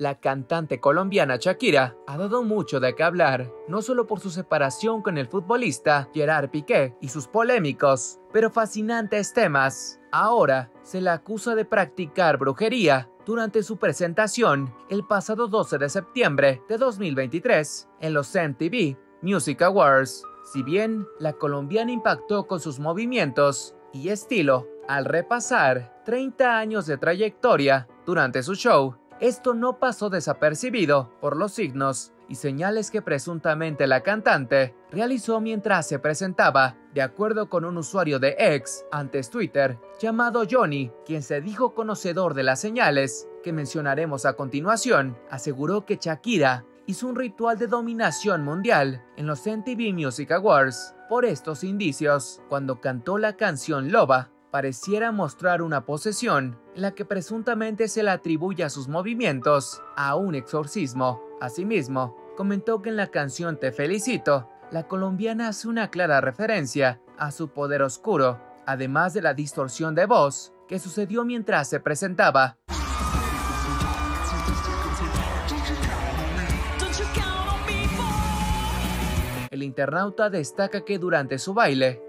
La cantante colombiana Shakira ha dado mucho de qué hablar, no solo por su separación con el futbolista Gerard Piqué y sus polémicos, pero fascinantes temas. Ahora se le acusa de practicar brujería durante su presentación el pasado 12 de septiembre de 2023 en los MTV Music Awards. Si bien la colombiana impactó con sus movimientos y estilo al repasar 30 años de trayectoria durante su show, esto no pasó desapercibido por los signos y señales que presuntamente la cantante realizó mientras se presentaba, de acuerdo con un usuario de X antes Twitter llamado Johnny, quien se dijo conocedor de las señales que mencionaremos a continuación, aseguró que Shakira hizo un ritual de dominación mundial en los MTV Music Awards. Por estos indicios, cuando cantó la canción Loba, pareciera mostrar una posesión en la que presuntamente se le atribuye a sus movimientos a un exorcismo. Asimismo, comentó que en la canción Te felicito, la colombiana hace una clara referencia a su poder oscuro, además de la distorsión de voz que sucedió mientras se presentaba. El internauta destaca que durante su baile,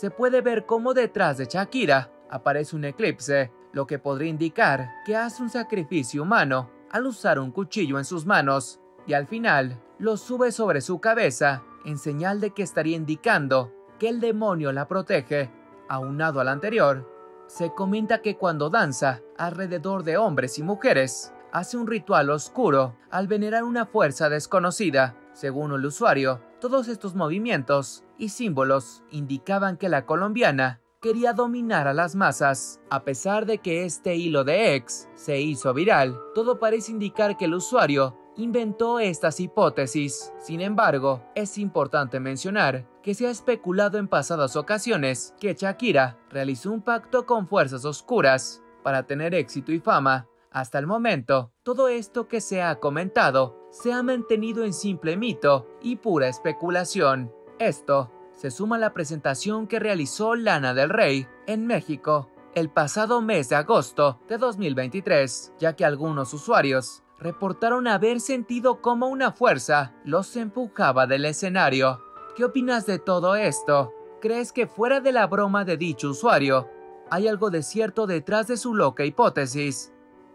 se puede ver cómo detrás de Shakira aparece un eclipse, lo que podría indicar que hace un sacrificio humano al usar un cuchillo en sus manos y al final lo sube sobre su cabeza en señal de que estaría indicando que el demonio la protege. Aunado al anterior, se comenta que cuando danza alrededor de hombres y mujeres, hace un ritual oscuro al venerar una fuerza desconocida. Según el usuario, todos estos movimientos y símbolos indicaban que la colombiana quería dominar a las masas. A pesar de que este hilo de ex se hizo viral, todo parece indicar que el usuario inventó estas hipótesis. Sin embargo, es importante mencionar que se ha especulado en pasadas ocasiones que Shakira realizó un pacto con fuerzas oscuras para tener éxito y fama. Hasta el momento, todo esto que se ha comentado se ha mantenido en simple mito y pura especulación. Esto se suma a la presentación que realizó Lana del Rey en México el pasado mes de agosto de 2023, ya que algunos usuarios reportaron haber sentido como una fuerza los empujaba del escenario. ¿Qué opinas de todo esto? ¿Crees que fuera de la broma de dicho usuario, hay algo de cierto detrás de su loca hipótesis?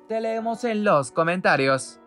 Te leemos en los comentarios.